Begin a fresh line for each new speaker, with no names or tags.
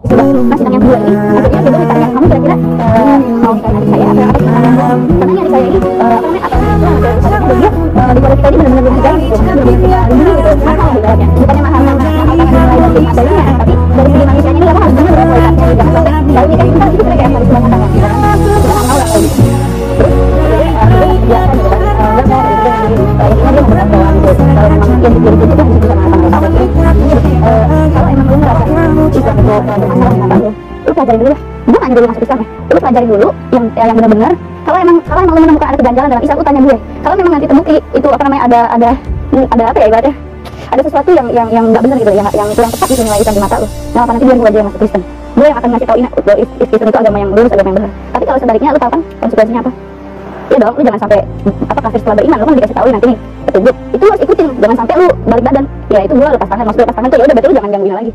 sidang yang kedua ini kamu kira-kira saya apa karena saya ini kita ini benar-benar gitu bukannya mahal mahal mahal tapi dari segi ini kita kita mau mau Islam lu lu pelajarin dulu lah. Gue nggak nyuruh masuk Islam ya lu pelajarin dulu yang ya, yang benar-benar. Kalau emang kalau emang lu menemukan ada keganjalan dalam Islam lu tanya gue. Kalau memang nanti terbukti itu apa namanya ada ada ada apa ya ibaratnya? Ada sesuatu yang yang yang nggak benar gitu yang yang kurang tepat gitu nilai Islam di mata lu. Nggak apa nanti biar gue aja yang masuk Kristen. Gue yang akan ngasih tau ini bahwa is- is- Kristen itu agama yang lurus agama yang benar. Tapi kalau sebaliknya lu tahu kan konsekuensinya apa? Ya dong lu jangan sampai apa kafir setelah beriman lu kan dikasih tahu nanti nih petunjuk itu harus ikutin jangan sampai lu balik badan. Ya itu gue lepas tangan maksudnya lepas tangan tuh ya udah berarti lu jangan gangguin lagi